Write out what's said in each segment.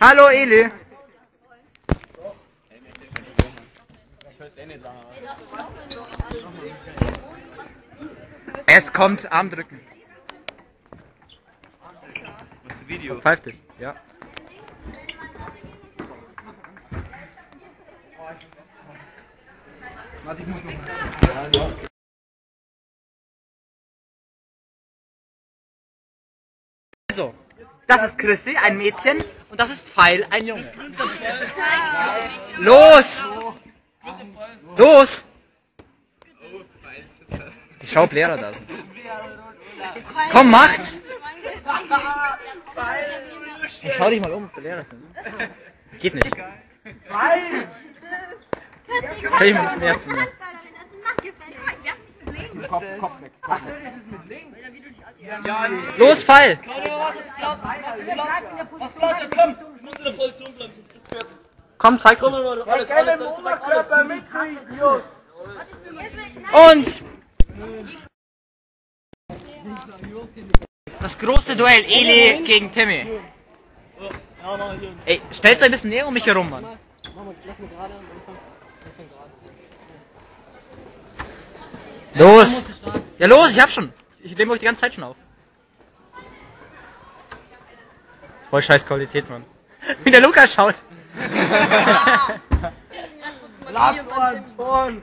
Hallo Eli. Jetzt kommt Arm drücken. Video. Pfeift dich. Ja. Also, das ist Chrissy, ein Mädchen, und das ist Pfeil, ein Junge. Los! Los! Die Schaublärer da sind. Komm, macht's! Ich schau dich mal um, ob der Lehrer sind. Geht nicht. Stell dich mal ein bisschen näher zu mir. Los, Fall! Komm, zeig doch. Und das große Duell Eli gegen Timmy. Ey, stellt euch ein bisschen näher um mich herum, Mann. Los! Ja los, ich hab schon. Ich nehme euch die ganze Zeit schon auf. Voll scheiß Qualität, Mann. Wie der Lukas schaut. Lass mal vorn.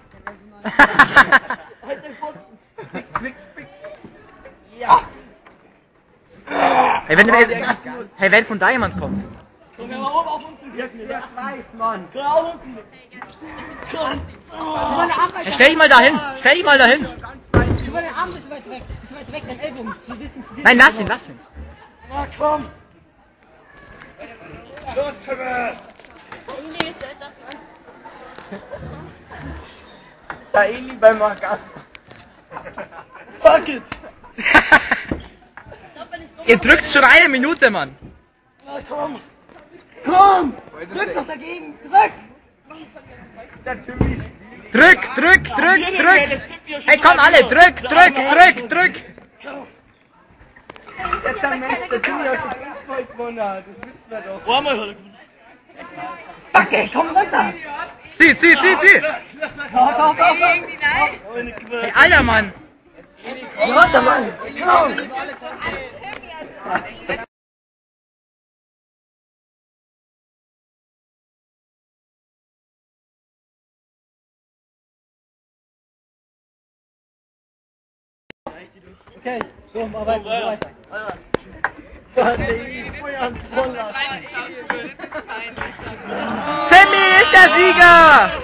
Hey, wenn, wenn, hey, wenn von da jemand kommt. Jetzt weiß man. Hey, stell dich mal dahin. Stell dich mal dahin. Arm weit weg. Weit weg, dein Ellbogen. Nein, lass ihn, lass ihn. Na komm. Los, Timmy. Da Eli beim Orgasmus. Fuck it. Ihr drückt schon eine Minute, Mann. Na komm. Komm. Drück doch dagegen. Drück. Der Timmy. Drück, drück, drück, drück. Hey, komm alle, drück, drück, drück, drück. Jetzt der Mensch, der Timmy. Das wissen wir doch. Okay, komm runter. Zieh, zieh, zieh, zieh. Komm, komm, komm. komm. Hey, Alter, Mann. Runter, Mann. Komm. Okay, so, mal weiter, mal weiter. Timmy ist der Sieger.